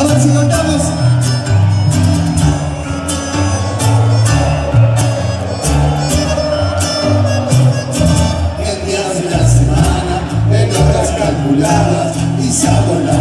A ver si contamos. Días de la semana, en horas calculadas y sábado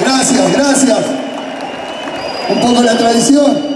Gracias, gracias. Un poco la tradición.